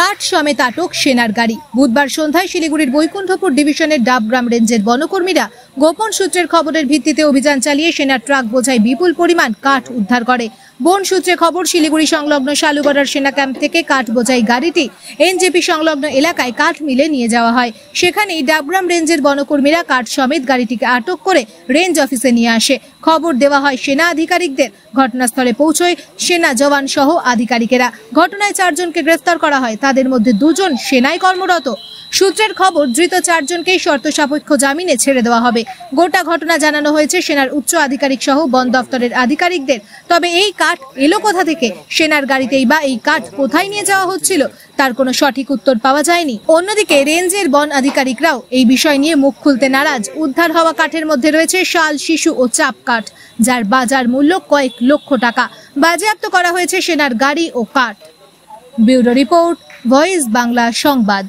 কাঠ সমেত আটক সেনার গাড়ি। বুধবার সন্ধ্যায় শিলিগুড়ির বৈকুণ্ঠপুর ডিভিশনের ডাবগ্রাম রেঞ্জের বনকর্মীরা গোপন সূত্রের খবরের ভিত্তিতে অভিযান চালিয়ে সেনার ট্রাক বোঝায় বিপুল পরিমাণ কাঠ উদ্ধার করে। বন সূত্রে খবর, শিলিগুড়ি সংলগ্ন শালুগড়ার সেনা ক্যাম্প থেকে কাঠ বোঝাই গাড়িটি এনজেপি সংলগ্ন এলাকায় কাঠ মিলে নিয়ে যাওয়া হয়। সেখানেই ডাবগ্রাম রেঞ্জের বনকর্মীরা কাঠ সমেত গাড়িটিকে আটক করে রেঞ্জ অফিসে নিয়ে আসে। খবর দেওয়া হয়, সেনা আধিকারিকদের ঘটনাস্থলে পৌঁছয় সেনা জওয়ান সহ আধিকারিকেরা। ঘটনায় চারজনকে গ্রেফতার করা হয়। তাদের মধ্যে দুজন সেনায় কর্মরত। সূত্রের খবর, ধৃত চারজনকেই শর্ত সাপেক্ষ জামিনে ছেড়ে দেওয়া হবে। গোটা ঘটনা জানানো হয়েছে সেনার উচ্চ আধিকারিক সহ বন দপ্তরের আধিকারিকদের। তবে এই কাঠ এলো কোথা থেকে? সেনার গাড়িতেই বা এই কাঠ কোথায় নিয়ে যাওয়া হচ্ছিল? তার কোনো সঠিক উত্তর পাওয়া যায়নি। অন্যদিকে রেঞ্জের বন আধিকারিকরাও এই বিষয় নিয়ে মুখ খুলতে নারাজ। উদ্ধার হওয়া কাঠের মধ্যে রয়েছে শাল, শিশু ও চাপ কাঠ, যার বাজার মূল্য কয়েক লক্ষ টাকা। বাজেয়াপ্ত করা হয়েছে সেনার গাড়ি ও কাঠ। ব্যুরো রিপোর্ট, ভয়েস বাংলা সংবাদ।